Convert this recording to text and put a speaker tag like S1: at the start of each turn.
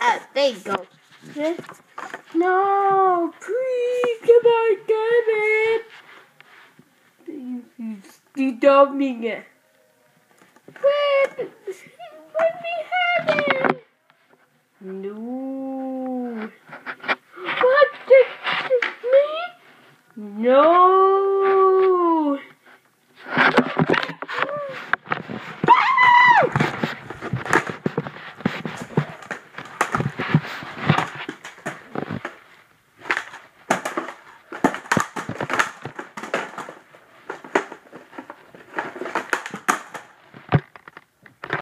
S1: Uh, there you go. No, please, come on, come in. You don't mean it. Please, let me have it. No. What? Me? No.